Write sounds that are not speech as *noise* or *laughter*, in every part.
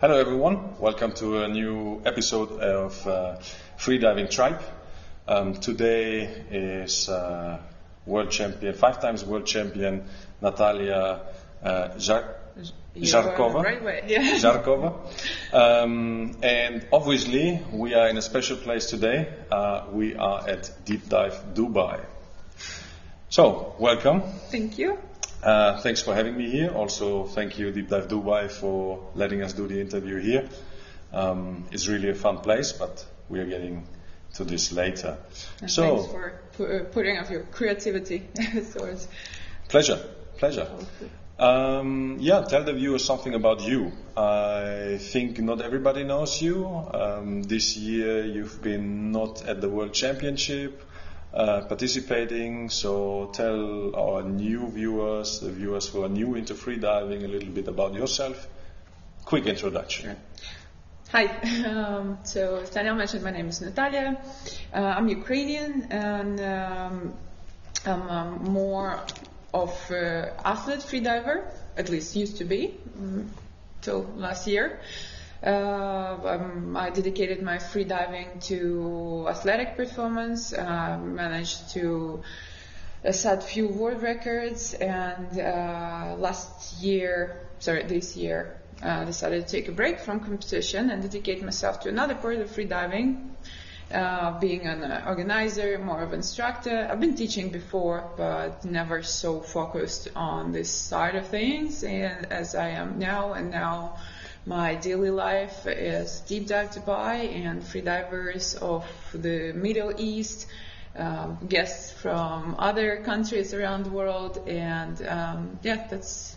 Hello everyone, welcome to a new episode of uh, Freediving Tribe. Um, today is uh, world champion, five times world champion Nataliia uh, Zhar- You are on the Zharkova. right yeah. *laughs* Um, and obviously, we are in a special place today. Uh, we are at Deep Dive Dubai. So, welcome. Thank you. Uh, thanks for having me here. Also, thank you, Deep Dive Dubai, for letting us do the interview here. Um, it's really a fun place, but we are getting to this later. And so, thanks for pu- uh, putting up your creativity. *laughs* so it's pleasure, pleasure. Um, yeah, tell the viewers something about you. I think not everybody knows you. Um, this year you've been not at the World Championship uh, participating, so tell our new viewers, the viewers who are new into freediving, a little bit about yourself. Quick introduction. Hi. *laughs* Um, so as Daniel mentioned, my name is Nataliia. Uh, I'm Ukrainian and um, I'm um, more of uh, athlete freediver, at least used to be mm, till last year. Uh, um, I dedicated my freediving to athletic performance. Uh, managed to set few world records, and uh, last year, sorry, this year, uh, decided to take a break from competition and dedicate myself to another part of freediving, uh, being an uh, organizer, more of an instructor. I've been teaching before, but never so focused on this side of things and as I am now. And now my daily life is deep dive Dubai and freedivers of the Middle East. Um, guests from other countries around the world, and um, yeah, that's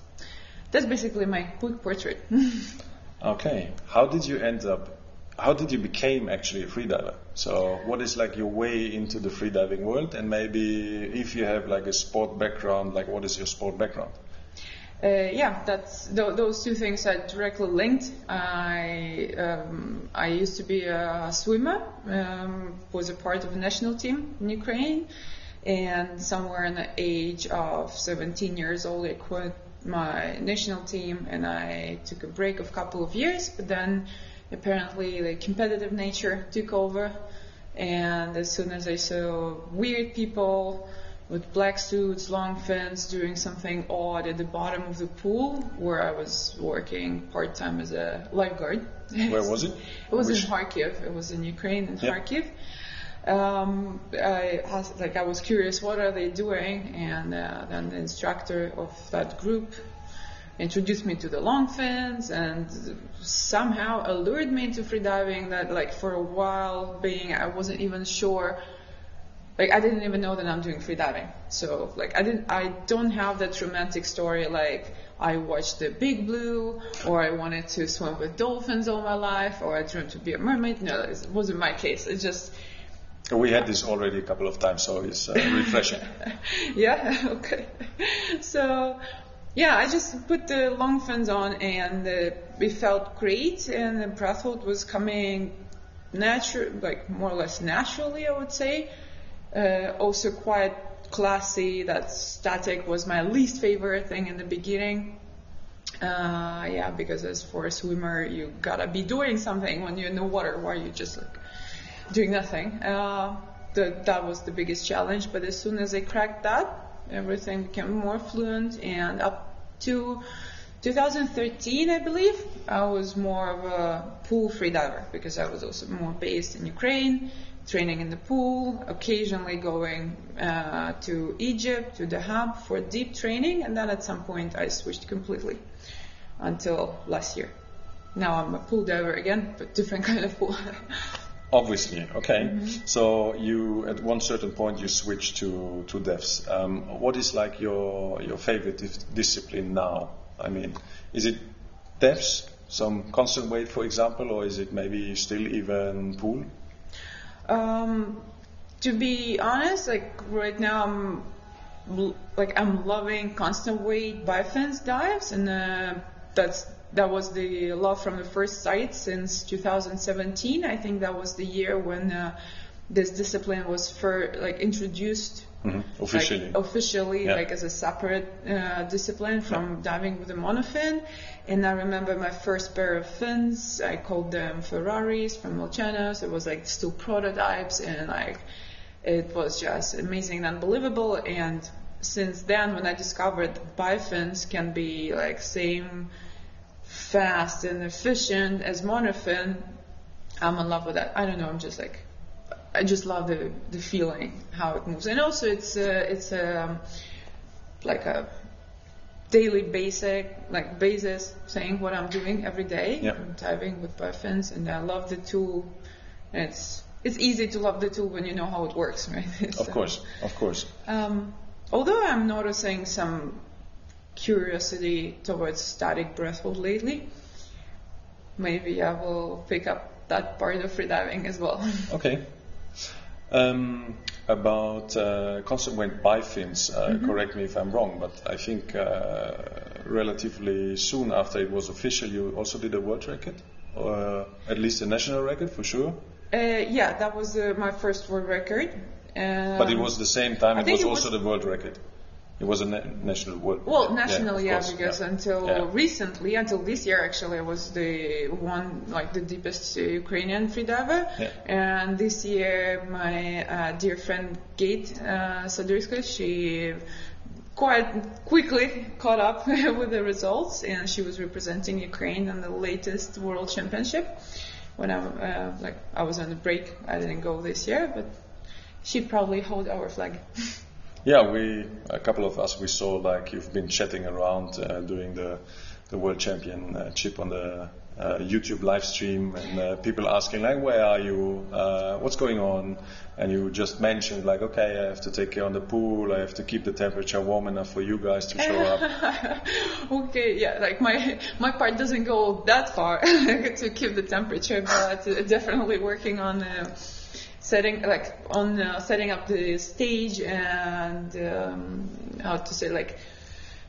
that's basically my quick portrait. *laughs* Okay, how did you end up? How did you became actually a freediver? So, what is like your way into the freediving world? And maybe if you have like a sport background, like what is your sport background? Uh, yeah, that's th- those two things are directly linked. I um, I used to be a swimmer, um, was a part of a national team in Ukraine, and somewhere in the age of 17 years old, I quit my national team and I took a break of a couple of years. But then apparently the competitive nature took over, and as soon as I saw weird people with black suits, long fins, doing something odd at the bottom of the pool where I was working part time as a lifeguard. Where was it? *laughs* It was Which- in Kharkiv. It was in Ukraine, in Yeah. Kharkiv. Um, I has, like I was curious, what are they doing? And uh, then the instructor of that group introduced me to the long fins and somehow allured me into freediving. That like for a while being, I wasn't even sure like I didn't even know that I'm doing freediving. So like I didn't I don't have that romantic story like I watched the Big Blue or I wanted to swim with dolphins all my life or I dreamed to be a mermaid. No, it wasn't my case. It just We had this already a couple of times, so it's uh, *laughs* refreshing. yeah, *laughs* okay. So, yeah, I just put the long fins on and uh, it felt great and the breath hold was coming natural, like more or less naturally, I would say. Uh, also quite classy. That static was my least favorite thing in the beginning. Uh, yeah, because as for a swimmer, you gotta be doing something when you're in the water, where you just like doing nothing. Uh, the, that was the biggest challenge. But as soon as I cracked that, everything became more fluent. And up to 2013, I believe, I was more of a pool freediver because I was also more based in Ukraine, training in the pool, occasionally going uh, to Egypt, to the hub for deep training. And then at some point, I switched completely until last year. Now I'm a pool diver again, but different *laughs* kind of pool. Obviously, okay. So you, at one certain point, you switch to to devs. Um, what is like your your favorite dis- discipline now? I mean, is it devs, some constant weight, for example, or is it maybe still even pool? Um, to be honest, like right now I'm like I'm loving constant weight bifins dives, and uh, that's that was the law from the first sight since 2017. I think that was the year when uh, this discipline was for like introduced Mhm. Officially. like, officially Yeah. like as a separate uh, discipline from diving with a monofin. And I remember my first pair of fins. I called them Ferraris from Molchanovs. It was like still prototypes, and like it was just amazing and unbelievable. And since then, when I discovered bifins can be like same fast and efficient as monofin, I'm in love with that. I don't know. I'm just like I just love the the feeling how it moves, and also it's uh, it's um, like a daily basic like basis saying what I'm doing every day. Yeah. I'm diving with bifins, and I love the tool. And it's it's easy to love the tool when you know how it works, right? *laughs* Of course, of course. Um, although I'm noticing some curiosity towards static breath hold lately, maybe I will pick up that part of freediving as well. *laughs* Okay. Um, about uh, constant weight bifins, uh, Mm-hmm. correct me if I'm wrong, but I think uh, relatively soon after it was official, you also did a world record, or at least a national record for sure. Uh, yeah, that was uh, my first world record. Um, But it was the same time. I It was it also was- the world record. It was a na- national world. well, yeah, national, of yeah, because yeah. until Yeah. recently, until this year, actually, I was the one, like the deepest uh, Ukrainian freediver. Yeah. And this year, my uh, dear friend Kate uh, Sadurska, she quite quickly caught up *laughs* with the results, and she was representing Ukraine in the latest World Championship. When I uh, like I was on the break, I didn't go this year, but she probably hold our flag. *laughs* Yeah, we a couple of us we saw like you've been chatting around uh, doing the the world championship on the uh, YouTube live stream and uh, people asking like where are you, uh, what's going on, and you just mentioned like okay I have to take care on the pool, I have to keep the temperature warm enough for you guys to show up. *laughs* okay, yeah, like my my part doesn't go that far *laughs* to keep the temperature, but uh, definitely working on uh, setting like on uh, setting up the stage and um, how to say like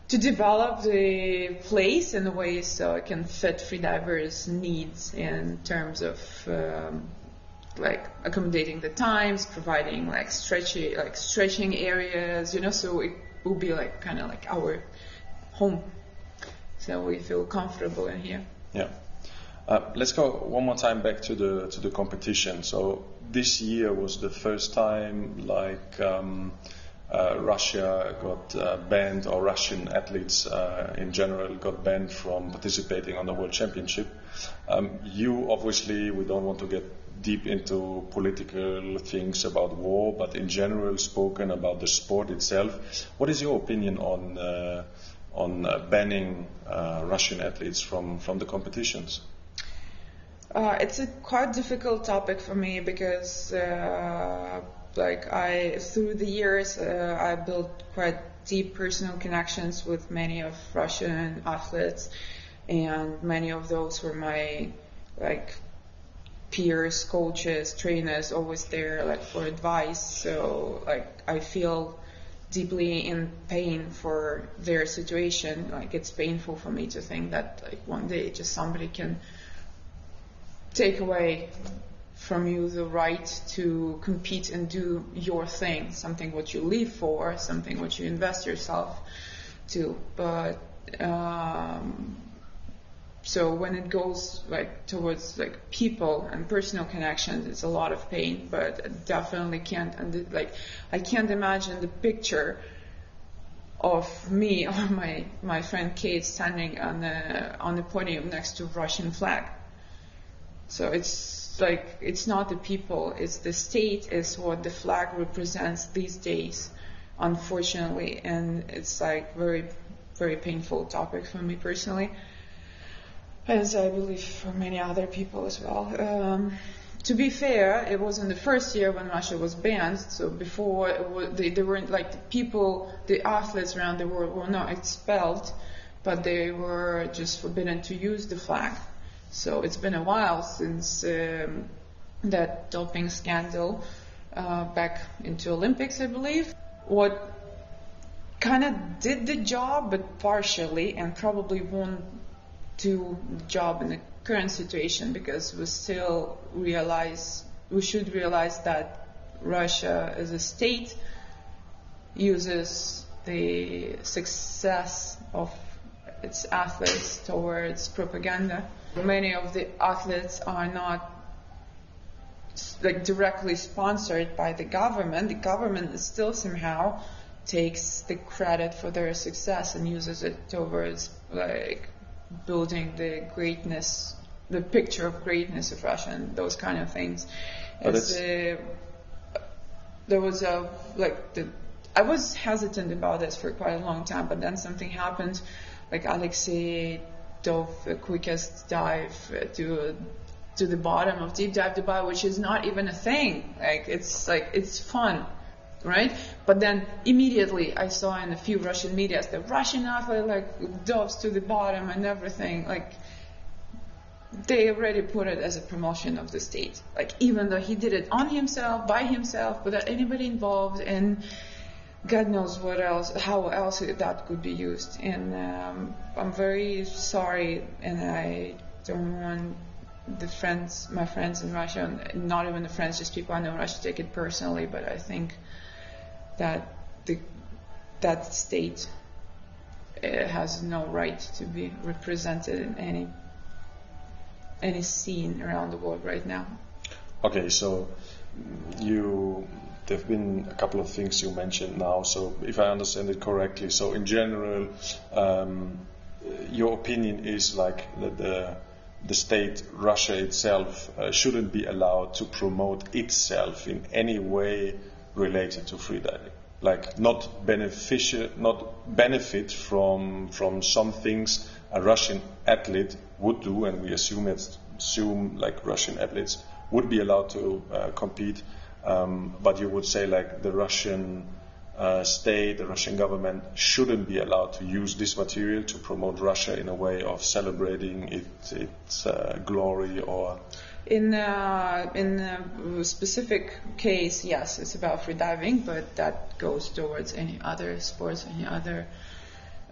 to develop the place in a way so it can fit freedivers' needs in terms of um, like accommodating the times, providing like stretchy like stretching areas, you know, so it will be like kind of like our home. So we feel comfortable in here. Yeah. Uh, let's go one more time back to the to the competition. So this year was the first time like um, uh, Russia got uh, banned, or Russian athletes uh, in general got banned from participating on the World Championship. Um, you obviously, we don't want to get deep into political things about war, but in general, spoken about the sport itself. What is your opinion on uh, on banning Russian athletes from from the competitions? Uh, it's a quite difficult topic for me because, uh, like I, through the years, uh, I built quite deep personal connections with many of Russian athletes, and many of those were my like peers, coaches, trainers, always there like for advice. So like I feel deeply in pain for their situation. Like it's painful for me to think that like one day just somebody can take away from you the right to compete and do your thing, something what you live for, something what you invest yourself to. But um, so when it goes like towards like people and personal connections, it's a lot of pain. But definitely can't and like I can't imagine the picture of me *laughs* or my my friend Kate standing on the on the podium next to Russian flag. So it's like it's not the people, it's the state is what the flag represents these days, unfortunately, and it's like very very painful topic for me personally, as I believe for many other people as well. Um, to be fair, it was in the first year when Russia was banned. So before, was, they, they weren't like the people, the athletes around the world were not expelled, but they were just forbidden to use the flag. So it's been a while since um, that doping scandal. uh, back into Olympics, I believe. What kind of did the job, but partially, and probably won't do the job in the current situation because we still realize we should realize that Russia as a state uses the success of its athletes towards propaganda. Many of the athletes are not like directly sponsored by the government. The government still somehow takes the credit for their success and uses it towards like building the greatness, the picture of greatness of Russia and those kind of things. As, uh, there was a like the I was hesitant about this for quite a long time, but then something happened, like Alexei dove the quickest dive uh, to to the bottom of deep dive Dubai, which is not even a thing. Like it's like it's fun, right? But then immediately I saw in a few Russian medias the Russian athlete like dives to the bottom and everything. Like they already put it as a promotion of the state. Like even though he did it on himself, by himself, without anybody involved, and God knows what else, how else that could be used. And um, I'm very sorry, and I don't want the friends, my friends in Russia, and not even the friends, just people I know in Russia, take it personally. But I think that the that state has no right to be represented in any any scene around the world right now. Okay, so you there have been a couple of things you mentioned now. So if I understand it correctly, so in general, um, your opinion is like that the the state Russia itself uh, shouldn't be allowed to promote itself in any way related to freediving like not beneficial, not benefit from from some things a Russian athlete would do, and we assume assume like Russian athletes would be allowed to uh, compete, um, but you would say like the Russian uh, state, the Russian government shouldn't be allowed to use this material to promote Russia in a way of celebrating it, its uh, glory or in uh, in a specific case, yes, it's about freediving, but that goes towards any other sports, any other.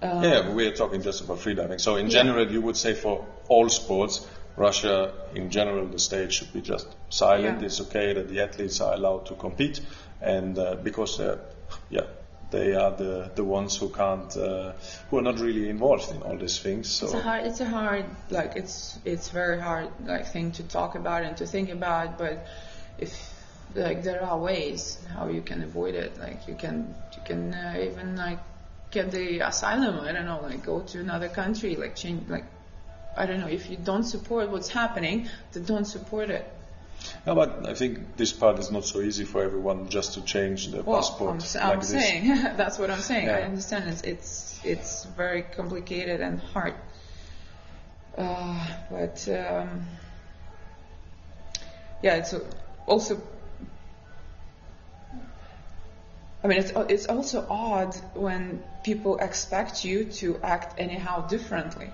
Uh, yeah, we're talking just about freediving. So in yeah. general, you would say for all sports, Russia, in general, the state should be just silent. Yeah. It's okay that the athletes are allowed to compete, and uh, because, yeah, they are the, the ones who can't uh, who are not really involved in all these things. So it's a hard it's a hard like it's it's very hard like thing to talk about and to think about. But if like there are ways how you can avoid it. Like you can you can uh, even like get the asylum. I don't know like go to another country like change like I don't know if you don't support what's happening, then don't support it. No, but I think this part is not so easy for everyone just to change their well, passport. I'm, I'm saying *laughs* that's what I'm saying. Yeah. I understand it's it's it's very complicated and hard. Uh, but um, yeah, it's also. I mean, it's it's also odd when people expect you to act anyhow differently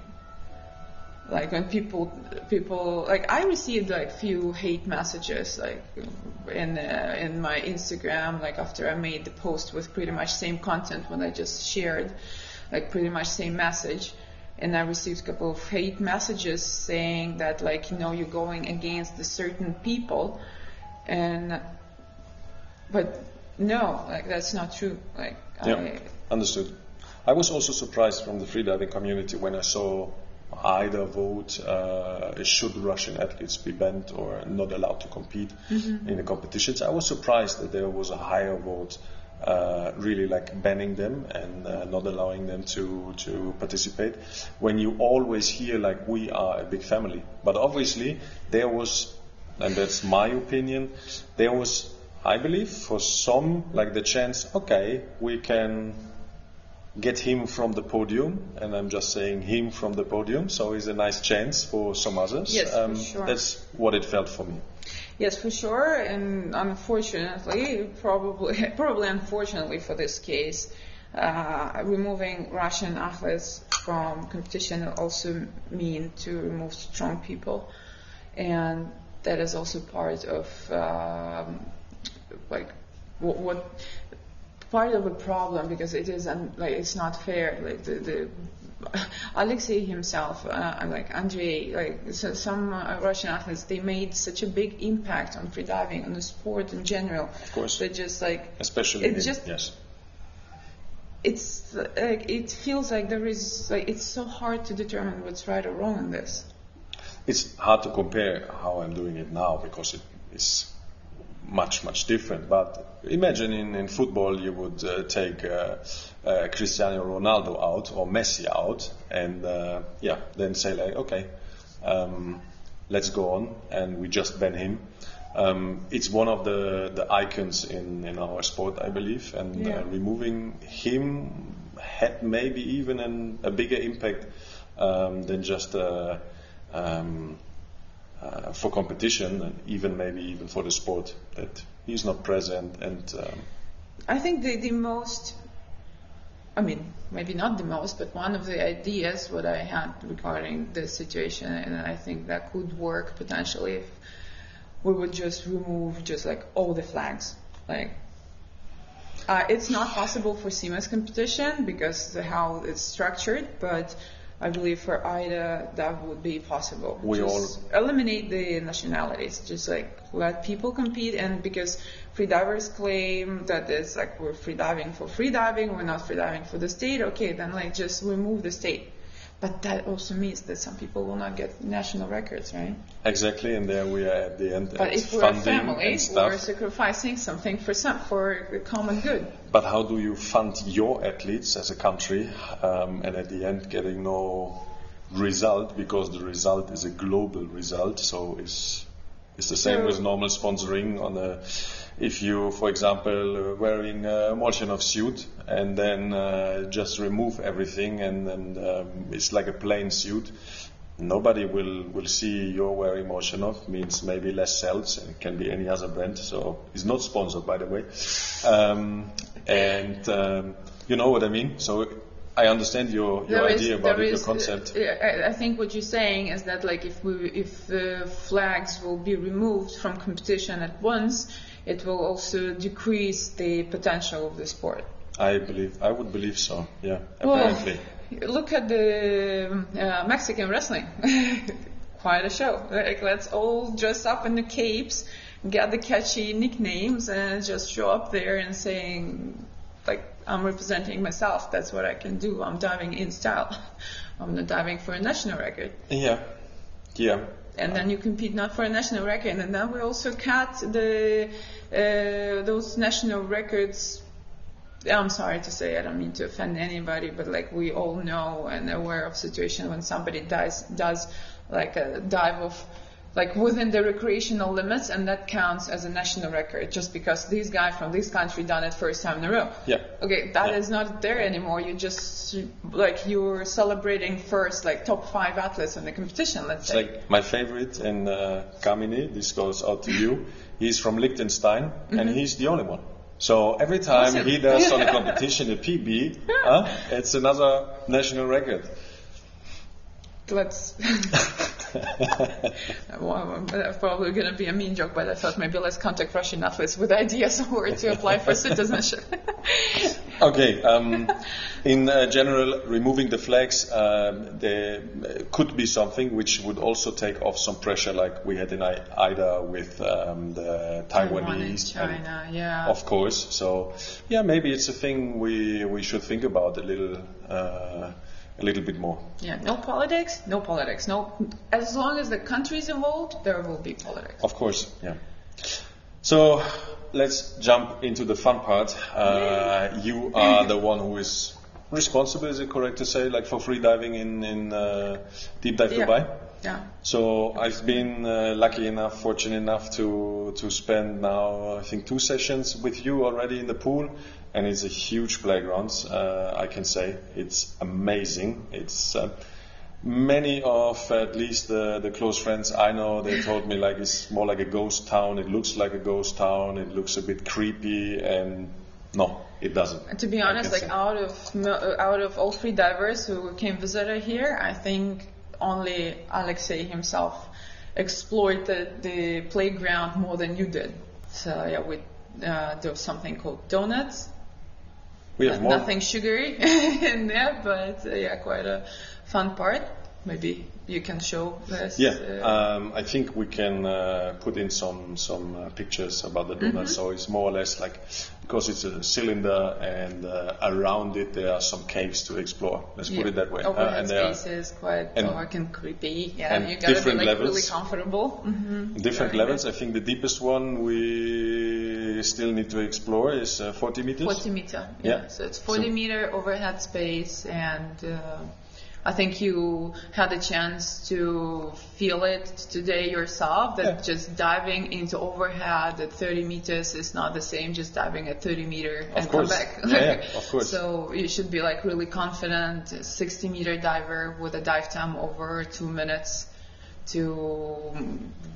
like when people people like I received like few hate messages like in uh, in my Instagram like after I made the post with pretty much same content when I just shared like pretty much same message. And I received a couple of hate messages saying that like you know you're going against the certain people. And but no like that's not true. Like yeah I, understood. I was also surprised from the freediving community when I saw either vote uh, should Russian athletes be banned or not allowed to compete mm-hmm. in the competitions. I was surprised that there was a higher vote. Uh, really like banning them and uh, not allowing them to to participate. When you always hear like we are a big family, but obviously there was, and that's my opinion, there was, I believe, for some like the chance, okay, we can get him from the podium, and I'm just saying him from the podium, so it's a nice chance for some others. Yes, um, for sure. That's what it felt for me. Yes, for sure, and unfortunately, probably, *laughs* probably unfortunately for this case, uh, removing Russian athletes from competition also mean to remove strong people, and that is also part of um, like what, what part of a problem because it is un, like it's not fair. Like the, the *laughs* Alexei himself, uh, like Andrei, like so some uh, Russian athletes, they made such a big impact on freediving, on the sport in general. Of course. They just like Especially it just yes. it's like it feels like there is like it's so hard to determine what's right or wrong in this. It's hard to compare how I'm doing it now because it is much much different. But imagine in, in football you would uh, take uh, uh, Cristiano Ronaldo out or Messi out, and uh, yeah, then say like, okay, um, let's go on, and we just ban him. Um, it's one of the, the icons in, in our sport, I believe, and Yeah. uh, removing him had maybe even an, a bigger impact um, than just uh, um, uh, for competition, and even maybe even for the sport that he's not present. And um, I think the, the most, I mean, maybe not the most, but one of the ideas what I had regarding the situation, and I think that could work potentially if we would just remove just like all the flags. Like, uh, it's not possible for CMAS competition because how it's structured, but I believe for AIDA that would be possible. We just eliminate the nationalities, just like let people compete, and because freedivers claim that it's like we're freediving for freediving, we're not freediving for the state. Okay, then like just remove the state. But that also means that some people will not get national records, right? exactly, and there we are at the end. But if we're a family, we're sacrificing something for some for the common good. But how do you fund your athletes as a country um, and at the end getting no result because the result is a global result? So it's it's the same So- with normal sponsoring on a if you, for example, uh, wearing a Molchanov suit and then uh, just remove everything and then um, it's like a plain suit. Nobody will, will see you're wearing Molchanov, means maybe less sales, and it can be any other brand. So it's not sponsored, by the way. Um, and um, you know what I mean. So I understand your, your There is- idea about there it, your concept. uh, I think what you're saying is that like if we if the flags will be removed from competition at once, it will also decrease the potential of the sport. I believe, I would believe so. Yeah, Well, apparently. look at the uh, Mexican wrestling. *laughs* Quite a show. Like, let's all dress up in the capes, get the catchy nicknames, and just show up there and saying, like, I'm representing myself. That's what I can do. I'm diving in style. *laughs* I'm not diving for a national record. Yeah, yeah. And then you compete not for a national record, and then we also cut the uh, those national records. I'm sorry to say, I don't mean to offend anybody, but like we all know and aware of situation when somebody dies does like a dive of like within the recreational limits, and that counts as a national record just because this guy from this country done it first time in a row. Yeah. Okay, that is Yeah. not there anymore. You just like you're celebrating first like top five athletes in the competition. Let's It's say. like my favorite in uh, Kamini. This goes out to you. He's from Liechtenstein, and he's the only one. So every time he does on a *laughs* competition a PB, huh, it's another national record. Let's. well, that's *laughs* probably going to be a mean joke, but I thought maybe let's contact Russian athletes with ideas of where to apply for citizenship. *laughs* Okay. Um, in uh, general, removing the flags um, there could be something which would also take off some pressure, like we had in I- AIDA with um, the Taiwanese. China, yeah. Of course. So, yeah, maybe it's a thing we we should think about a little uh, a little bit more. Yeah, no politics, no politics. No, as long as the country is involved, there will be politics. Of course, yeah. So let's jump into the fun part. Uh, you are the one who is responsible. Is it correct to say, like for free diving in in uh, Deep Dive Yeah. Dubai? Yeah. So I've been uh, lucky enough, fortunate enough to to spend now I think two sessions with you already in the pool, and it's a huge playground. Uh, I can say it's amazing. It's uh, many of at least the, the close friends I know. They told me like it's more like a ghost town. It looks like a ghost town. It looks a bit creepy, and no, it doesn't. To be honest, like say. out of out of all three divers who came visitor here, I think only Alexei himself exploited the playground more than you did. So yeah, we Uh, there's something called donuts. We have more. Nothing sugary *laughs* in there, but uh, yeah, quite a fun part. Maybe you can show this. Yeah, uh, um, I think we can uh, put in some some uh, pictures about the donut. Mm-hmm. So it's more or less like because it's a cylinder and uh, around it there are some caves to explore. Let's put it that way. Uh, Overhead and spaces, quite and- dark and creepy. Yeah, and you gotta be different like levels. really comfortable. hmm different Very levels. I think the deepest one we still need to explore is uh, 40 meters. 40 meter. Yeah. Yeah. So it's 40 So- meter overhead space, and uh, I think you had a chance to feel it today yourself. That Yeah. just diving into overhead at 30 meters is not the same just diving at 30 meter and course. come back. Yeah, yeah, of *laughs* course. So you should be like really confident, 60 meter diver with a dive time over two minutes to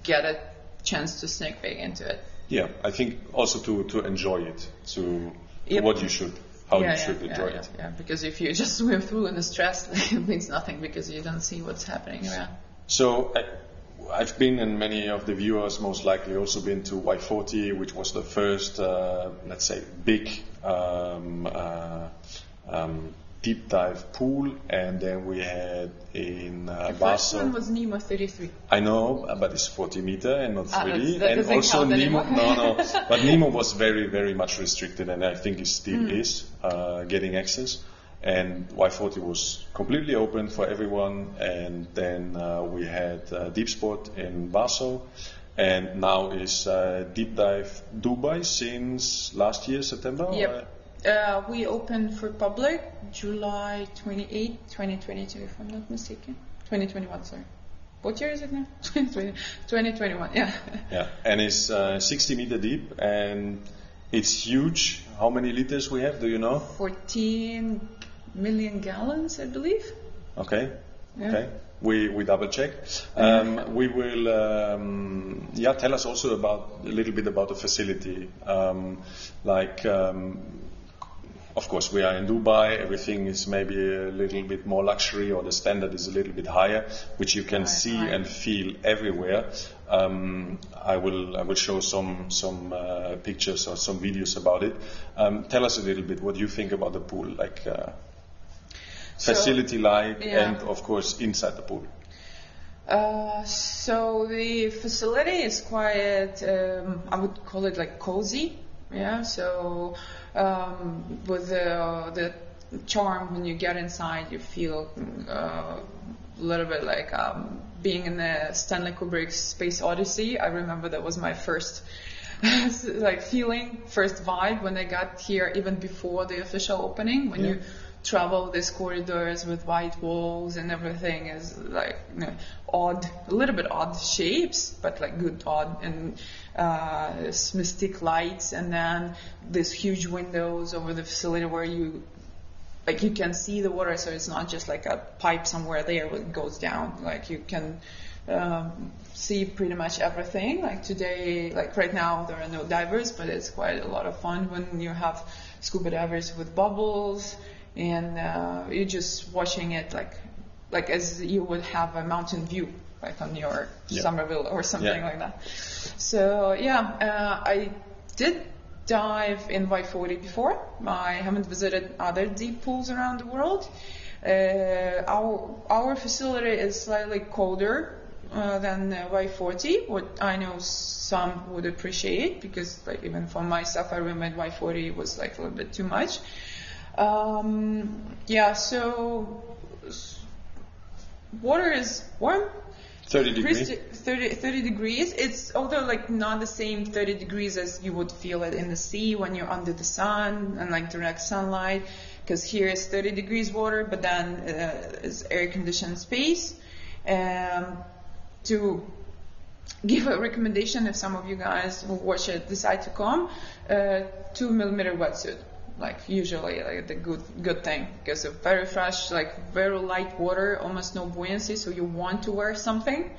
get a chance to sneak back into it. Yeah, I think also to, to enjoy it, to, to Yep. what you should, how yeah, you should yeah, enjoy yeah, it. Yeah, because if you *laughs* just swim through in the stress, like, *laughs* it means nothing because you don't see what's happening around. So I, I've been, and many of the viewers most likely also been to Y40, which was the first, uh, let's say, big um, uh, um, deep dive pool, and then we had in uh, The first Basel. one was Nemo 33. I know, but it's 40 meter and not Ah, 3D. that's- and also Nemo, no, no, *laughs* but Nemo was very, very much restricted, and I think it still Hmm. is uh, getting access. And Y40 was completely open for everyone, and then uh, we had uh, Deepspot in Basel, and now is uh, Deep Dive Dubai since last year September. Yep. Uh, we opened for public July 28, 2022, if I'm not mistaken. 2021, sorry. What year is it now? *laughs* 2021, yeah. Yeah, and it's uh, 60 meter deep, and it's huge. How many liters we have? Do you know? 14 million gallons, I believe. Okay. Yeah. Okay. We we double check. Um, we will. Um, yeah, tell us also about a little bit about the facility. Um, like, um, of course, we are in Dubai. Everything is maybe a little bit more luxury, or the standard is a little bit higher, which you can Right, see right. and feel everywhere. Um, I will I will show some some uh, pictures or some videos about it. Um, tell us a little bit what you think about the pool, like. Uh, So- facility like Yeah. and of course inside the pool. Uh, so the facility is quite, um, I would call it like cozy. Yeah. So um, with the the charm when you get inside, you feel uh, a little bit like um, being in the Stanley Kubrick's Space Odyssey. I remember that was my first. *laughs* like feeling first vibe when I got here even before the official opening when Yeah. you travel these corridors with white walls and everything is like you know, odd, a little bit odd shapes, but like good odd and uh, mystic lights, and then these huge windows over the facility where you like you can see the water, so it's not just like a pipe somewhere there that goes down. Like you can um, see pretty much everything. Like today, like right now, there are no divers, but it's quite a lot of fun when you have scuba divers with bubbles and uh, you're just watching it like like as you would have a mountain view like on your Yeah. Somerville or something Yeah. like that. So yeah, uh, I did dive in Y40 before. I haven't visited other deep pools around the world. Uh, our our facility is slightly colder uh, than uh, Y40, what I know some would appreciate because like even for myself, I remember Y40 was like a little bit too much. Um, yeah, so water is warm. 30 degrees. 30, 30 degrees. It's although like not the same 30 degrees as you would feel it in the sea when you're under the sun and like direct sunlight. Because here is 30 degrees water, but then uh, is air conditioned space. Um, to give a recommendation if some of you guys who watch it decide to come, uh, two millimeter wetsuit. Like usually, like the good good thing because of very fresh, like very light water, almost no buoyancy, so you want to wear something.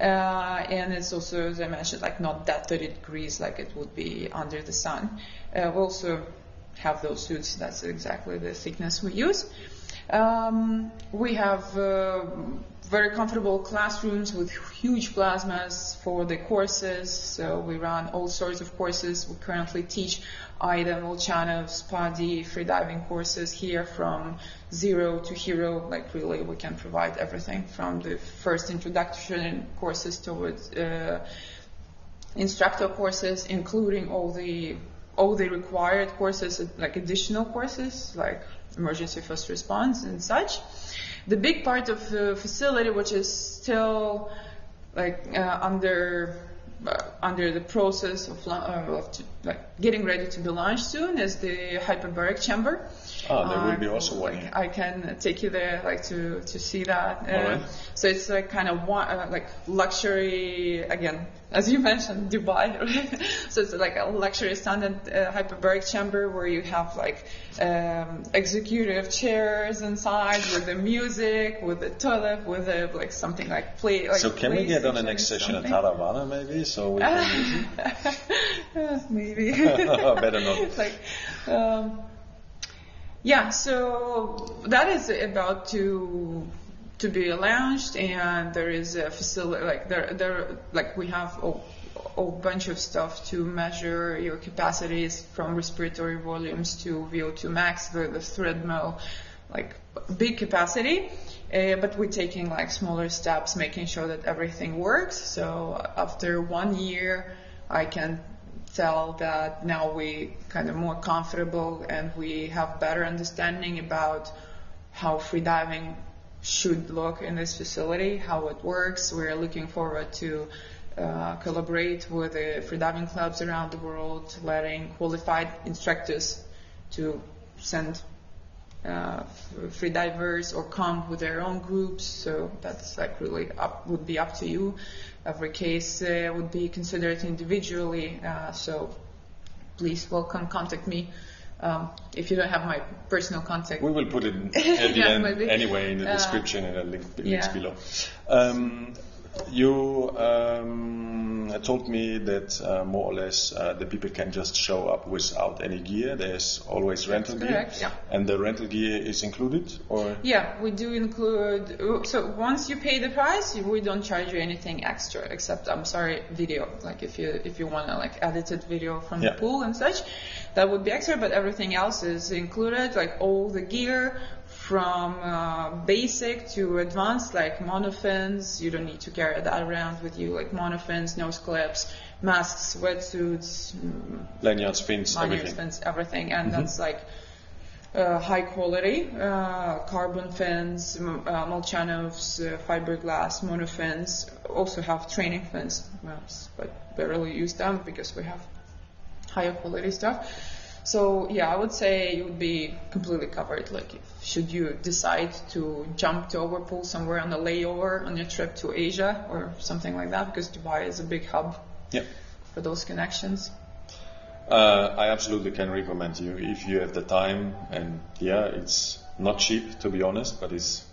Uh, and it's also, as I mentioned, like not that 30 degrees like it would be under the sun. Uh, we also have those suits. That's exactly the thickness we use. Um, we have uh, very comfortable classrooms with huge plasmas for the courses. So we run all sorts of courses. We currently teach Aida, Molchanov, SPA-D, freediving courses here from zero to hero. Like really, we can provide everything from the first introduction courses towards uh, instructor courses, including all the all the required courses, like additional courses, like emergency first response and such. The big part of the facility, which is still like uh, under uh, under the process of, uh, of like getting ready to be launched soon, is the hyperbaric chamber. Ah, there will be also one. I can take you there, like to to see that. Right. So it's like kind of one, uh, like luxury again, as you *laughs* mentioned, Dubai. Right? *laughs* so it's like a luxury standard uh, hyperbaric chamber where you have like um, executive chairs inside with the music, with the toilet, with the, like something like play. Like so can we get on the next session at Taravana maybe, so we can *laughs* maybe. *laughs* Better not. like. Um, yeah, so that is about to to be launched, and there is a facility like there there like we have a, a bunch of stuff to measure your capacities from respiratory volumes to VO2 max, the, the treadmill, like big capacity. Uh, but we're taking like smaller steps, making sure that everything works. So after one year, I can tell that now we kind of more comfortable and we have better understanding about how freediving should look in this facility, how it works. We're looking forward to uh, collaborate with the freediving clubs around the world, letting qualified instructors to send uh, freedivers or come with their own groups. So that's like really up, would be up to you. Every case uh, would be considered individually. Uh, so please welcome, contact me. Um, if you don't have my personal contact, we will put it *laughs* at the Yeah, end maybe. anyway in the Uh, description and the link, links yeah. below. Um, you told me that uh, more or less uh, the people can just show up without any gear. There's always rental gear, yeah. and the rental gear is included, or Yeah, we do include. So once you pay the price, we don't charge you anything extra, except I'm sorry, video. Like if you if you want to like edited video from Yeah. the pool and such, that would be extra. But everything else is included, like all the gear from uh, basic to advanced, like monofins. You don't need to carry that around with you, like monofins, nose clips, masks, wetsuits, mm, lanyards, money everything? expense, everything, and that's like uh, high quality uh, carbon fins, m- uh, Molchanovs, uh, fiberglass monofins. Also have training fins, but we rarely use them because we have higher quality stuff. So yeah, I would say you would be completely covered. Like, if, should you decide to jump to overpool somewhere on a layover on your trip to Asia or something like that, because Dubai is a big hub Yeah. for those connections. Uh, I absolutely can recommend you if you have the time. And yeah, it's not cheap to be honest, but it's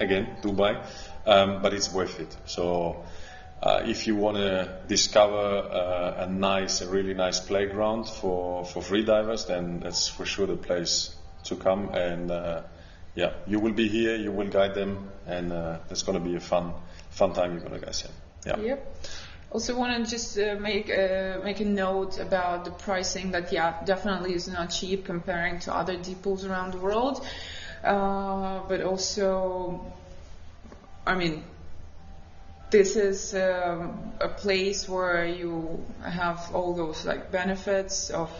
again Dubai, um, but it's worth it. So uh, if you want to discover uh, a nice, a really nice playground for for freedivers, then that's for sure the place to come. And uh, yeah, you will be here, you will guide them, and uh, it's going to be a fun fun time you're going to guys have. Yeah. Yep. Also want to just uh, make uh, make a note about the pricing that yeah definitely is not cheap comparing to other depots around the world, but also, I mean, this is um, a place where you have all those like benefits of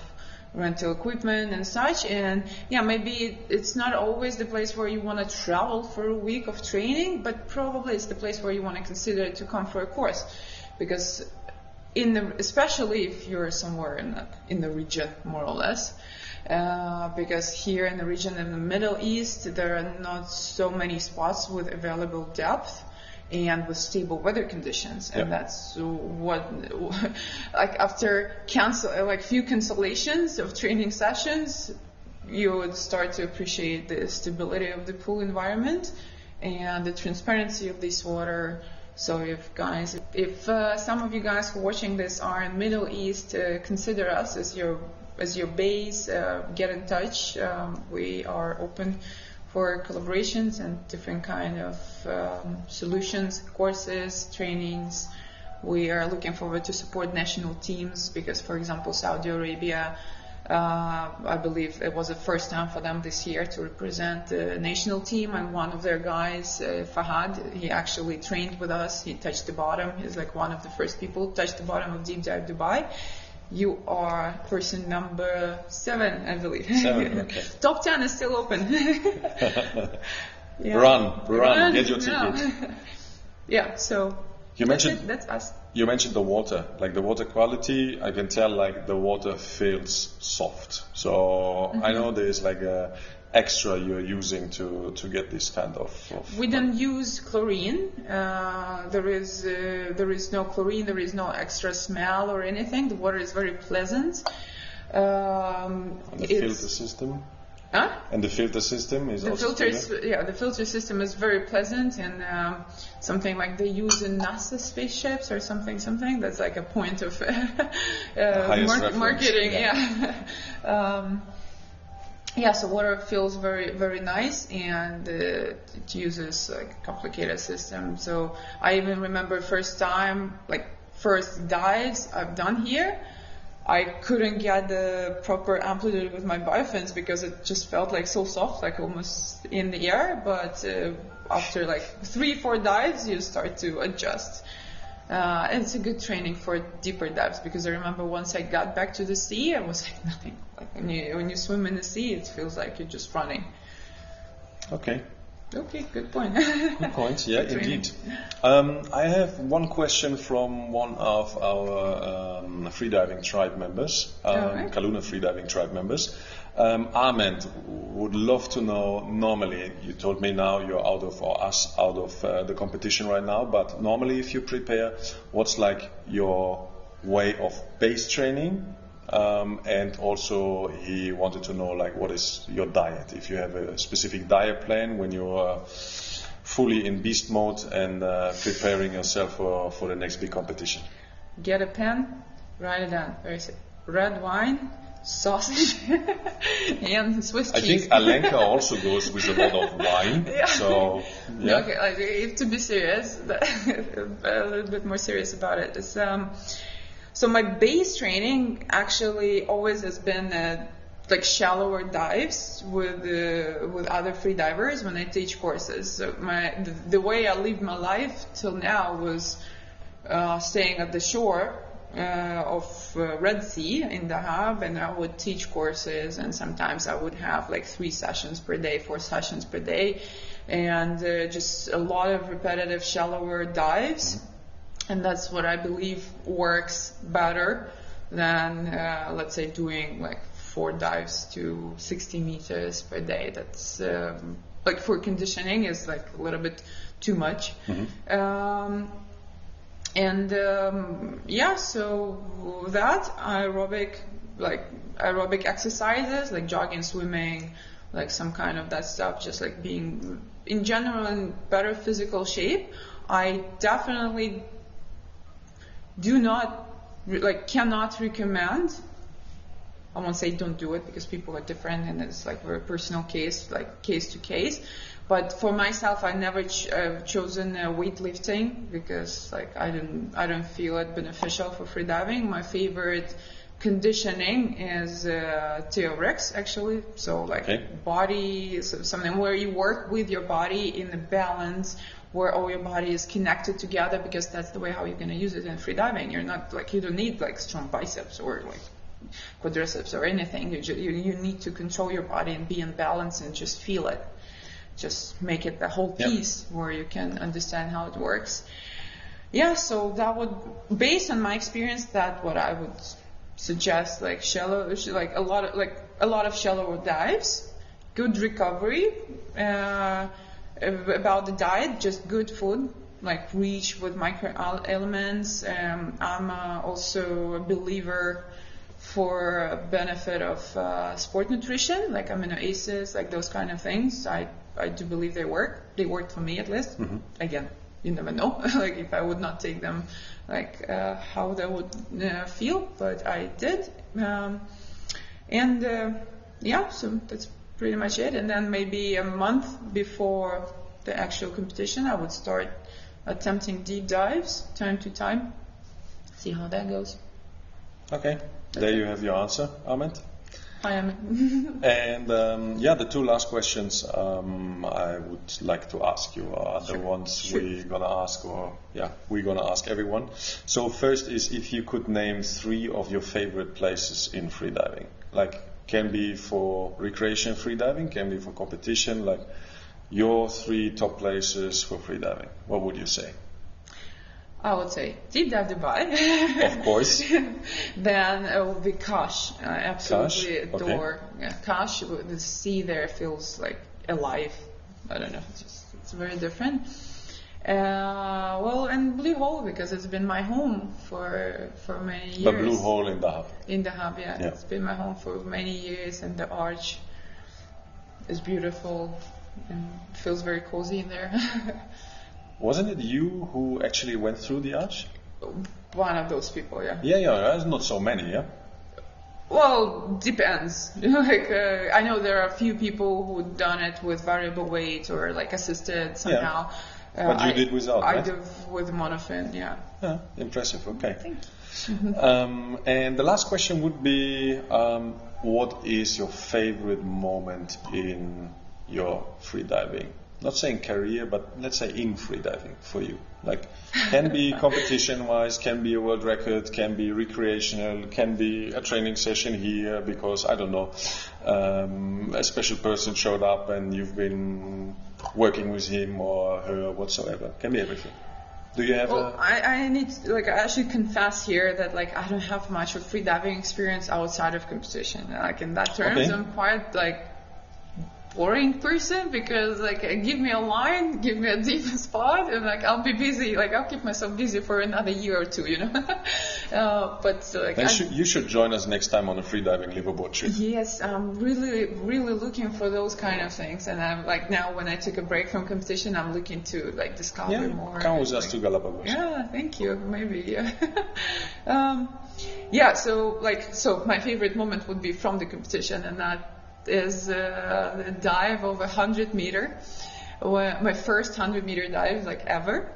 rental equipment and such. And yeah maybe it's not always the place where you want to travel for a week of training but probably it's the place where you want to consider to come for a course. Because in the especially if you're somewhere in the, in the region more or less uh, because here in the region in the Middle East there are not so many spots with available depth and with stable weather conditions. And Yeah. that's what like after cancel like few cancellations of training sessions you would start to appreciate the stability of the pool environment and the transparency of this water. So if guys if uh, some of you guys who are watching this are in middle east uh, consider us as your as your base uh, get in touch. Um, we are open for collaborations and different kind of um, solutions, courses, trainings. We are looking forward to support national teams because, for example, Saudi Arabia, uh, I believe it was the first time for them this year to represent the national team, and one of their guys, uh, Fahad, he actually trained with us. He touched the bottom. He's like one of the first people to touch the bottom of Deep Dive Dubai. You are person number seven, I believe. Seven, *laughs* okay. Top ten is still open. Yeah. *laughs* *laughs* Run, run, Run, get your ticket. yeah, so You that's, mentioned it, that's us. you mentioned the water, like the water quality. I can tell like the water feels soft. So Mm-hmm. I know there's like a extra you're using to to get this kind of. of We don't use chlorine. Uh, there is uh, there is no chlorine. There is no extra smell or anything. The water is very pleasant. Um, and the filter system. huh? And the filter system is The also filters, yeah, the filter system is very pleasant and um, something like they use in NASA spaceships or something, something that's like a point of *laughs* uh, mar- marketing. yeah. Yeah. *laughs* um, yeah, so water feels very, very nice and uh, it uses like complicated system. So I even remember first time, like first dives I've done here. I couldn't get the proper amplitude with my bifins because it just felt like so soft, like almost in the air. But uh, after like three, four dives, you start to adjust. Uh, and it's a good training for deeper dives because I remember once I got back to the sea, I was like *laughs* nothing. Like when you when you swim in the sea, it feels like you're just running. Okay. Okay, good point. Good point. *laughs* Yeah, Good indeed. Um, I have one question from one of our um, freediving tribe members, um, Alright. Kaluna freediving tribe members. Um, Ahmed would love to know. Normally, you told me now you're out of or us out of uh, the competition right now. But normally, if you prepare, what's like your way of base training? Um, and also, he wanted to know like what is your diet? If you have a specific diet plan when you're fully in beast mode and uh, preparing yourself for, for the next big competition. Get a pen, write it down. Where is it? Red wine, sausage, *laughs* and Swiss cheese. I think Alenka *laughs* also goes with a lot of wine. Yeah. So yeah. Okay, like if to be serious, *laughs* a little bit more serious about it. It's, um, so my base training actually always has been uh, like shallower dives with uh, with other free divers when I teach courses. So my the, the way I lived my life till now was uh, staying at the shore uh, of uh, Red Sea in Dahab, and I would teach courses, and sometimes I would have like three sessions per day, four sessions per day, and uh, just a lot of repetitive, shallower dives, and that's what I believe works better than uh, let's say doing like four dives to 60 meters per day. That's um, like for conditioning is like a little bit too much. Um, and um, yeah, so that aerobic, like aerobic exercises, like jogging, swimming, like some kind of that stuff, just like being in general in better physical shape. I definitely do not, like, cannot recommend. I won't say don't do it because people are different and it's like very personal case, like case to case. But for myself, I never ch- uh, chosen uh, weightlifting because like I don't I don't feel it beneficial for freediving. My favorite conditioning is uh, TRX actually. So like Okay. body so something where you work with your body in the balance where all your body is connected together because that's the way how you're gonna use it in freediving. You're not like you don't need like strong biceps or like quadriceps or anything. You, ju- you you need to control your body and be in balance and just feel it. Just make it the whole Yep. piece where you can understand how it works. Yeah, so that would, based on my experience, that what I would suggest, like shallow, like a lot of like a lot of shallow dives, good recovery. Uh, about the diet, just good food, like rich with micro elements. Um, I'm uh, also a believer for benefit of uh, sport nutrition, like amino acids, like those kind of things. I I do believe they work. They work for me at least. Again, you never know. *laughs* like if I would not take them, like uh, how that would uh, feel. But I did, um, and uh, yeah. So that's pretty much it. And then maybe a month before the actual competition, I would start attempting deep dives time to time. See how that goes. Okay, there you have your answer, Ahmed. I am. *laughs* And um, yeah, the two last questions um, I would like to ask you are the ones Sure. we're gonna ask, or yeah, we're gonna ask everyone. So first is if you could name three of your favorite places in freediving, like can be for recreation freediving, can be for competition, like your three top places for freediving. What would you say? I would say Deep Dive Dubai. Of course. *laughs* then it will be Kas. I absolutely Kas, adore yeah, Kas. The sea there feels like alive. I don't know. It's just it's very different. Uh, well, and Blue Hole because it's been my home for for many years. The blue hole in Dahab. in Dahab. Yeah, Yeah. it's been my home for many years, and the arch is beautiful and feels very cozy in there. *laughs* Wasn't it you who actually went through the arch? One of those people, yeah. Yeah, yeah, there's not so many, yeah. Well, depends. *laughs* like uh, I know there are a few people who done it with variable weight or like assisted somehow. Uh, But you I, did without, I right? did with monofin, yeah. Yeah, impressive. Okay. Thank *laughs* Um, and the last question would be, um, what is your favorite moment in your freediving? Not saying career, but let's say in freediving for you. Like, can be *laughs* competition-wise, can be a world record, can be recreational, can be a training session here because I don't know, um, a special person showed up and you've been working with him or her whatsoever. Can be everything. Do you have Well, a? I, I need to, like I should confess here that like I don't have much of free diving experience outside of competition. Like in that terms, Okay. I'm quite like boring person because like give me a line, give me a deep *laughs* spot, and like I'll be busy. Like I'll keep myself busy for another year or two, you know. *laughs* uh, but uh, like should, you should join us next time on a freediving liveaboard trip. Yes, I'm really, really looking for those kind of things, and I'm like now when I took a break from competition, I'm looking to like discover Yeah, more. come with us like- to Galapagos. yeah, thank you. Maybe, yeah. *laughs* um, yeah, so like, so my favorite moment would be from the competition, and that is a dive of a hundred meter. My first hundred meter dive, like ever.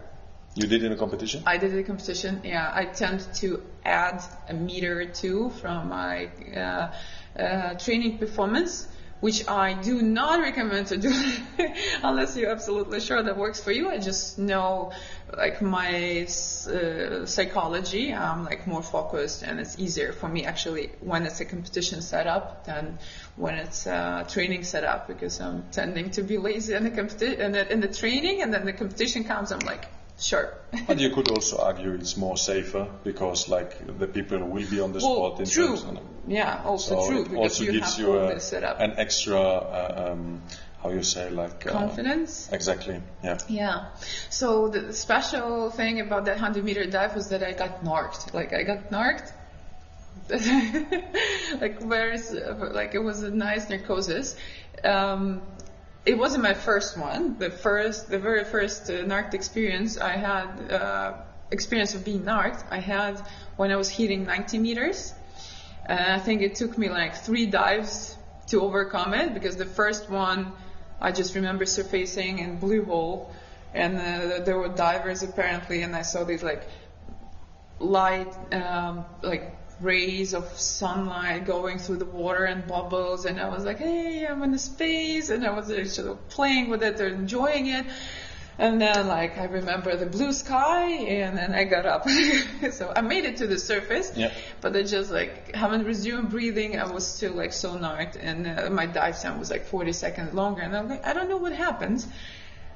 You did in a competition? I did a competition. Yeah, I tend to add a meter or two from my uh, uh, training performance, which I do not recommend to do *laughs* unless you're absolutely sure that works for you. I just know, like my uh, psychology, I'm like more focused, and it's easier for me actually when it's a competition setup than when it's a training setup because I'm tending to be lazy in the competi- in the, in the training, and then the competition comes, I'm like. Sure. *laughs* But you could also argue it's more safer because, like, the people will be on the Well, spot in true. terms of Yeah, also so true it because also you gives have you a, this set up. an extra, uh, um, how you say, like uh, Confidence. Exactly. Yeah. Yeah. So the special thing about that 100 meter dive was that I got narked. Like I got narked. *laughs* like where's s- like it was a nice narcosis. Um, it wasn't my first one. The first, the very first uh, narked experience I had, uh, experience of being narked, I had when I was hitting 90 meters. And I think it took me like three dives to overcome it because the first one I just remember surfacing in Blue Hole and uh, there were divers apparently and I saw these like light um, like rays of sunlight going through the water and bubbles and I was like hey I'm in the space and I was sort of playing with it enjoying it. And then like I remember the blue sky and then I got up. *laughs* So I made it to the surface Yeah. but I just like haven't resumed breathing. I was still like so knocked and uh, my dive time was like 40 seconds longer and I'm like I don't know what happened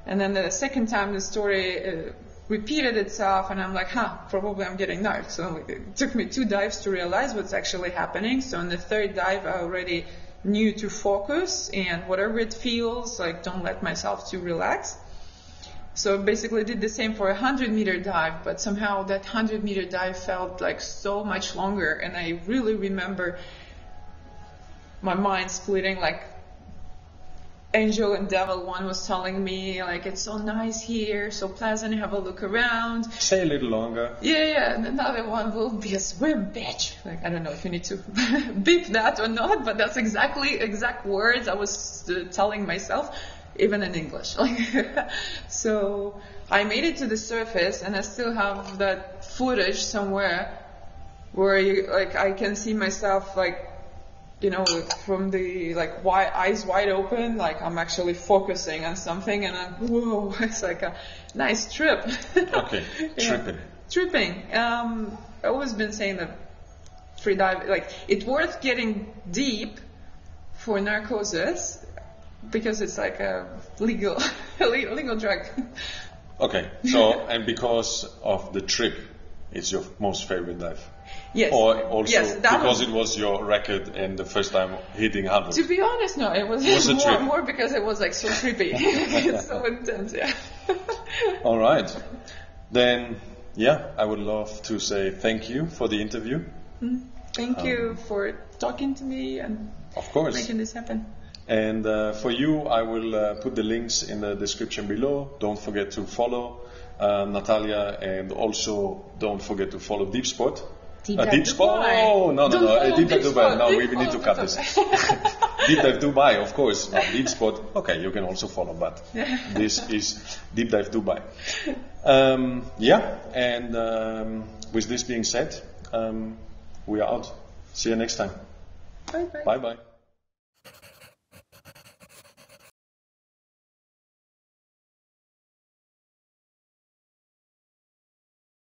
and then the second time the story uh, repeated itself, and I'm like, huh, probably I'm getting knocked. So it took me two dives to realize what's actually happening. So in the third dive, I already knew to focus, and whatever it feels, like don't let myself too relax. So basically did the same for a 100 meter dive, but somehow that 100 meter dive felt like so much longer, and I really remember my mind splitting like angel and devil. One was telling me like it's so nice here, so pleasant. Have a look around. Say a little longer. Yeah, yeah. And another one will be a swim, bitch. Like I don't know if you need to *laughs* beep that or not, but that's exactly exact words I was uh, telling myself, even in English. *laughs* Like so, I made it to the surface, and I still have that footage somewhere where you like I can see myself like you know, from the like wide, eyes wide open, like I'm actually focusing on something, and I'm whoa, *laughs* it's like a nice trip. *laughs* Okay, Yeah. tripping. Tripping. Um, I've always been saying that free dive, like it's worth getting deep for narcosis because it's like a legal *laughs* legal drug. Okay, so and because of the trip, it's your most favorite dive. Yes. Or also yes, because was, it was your record and the first time hitting 100. To be honest, no, it was, Was *laughs* more, trip. more because it was like so trippy. *laughs* it's so intense, yeah. *laughs* All right. Then, yeah, I would love to say thank you for the interview. Thank you for talking to me and Of course. making this happen. And uh, for you, I will uh, put the links in the description below. Don't forget to follow uh, Nataliia and also don't forget to follow Deepspot. Deep Uh, Deepspot. Dubai. Oh, no, no, no. uh, Deep Dive Dubai. No, we, we need to cut this. *laughs* Deep Dive Dubai, of course. No, Deepspot. Okay, you can also follow, but *laughs* this is Deep Dive Dubai. Um, yeah, and um, with this being said, um, we are out. See you next time. Bye bye. Bye bye.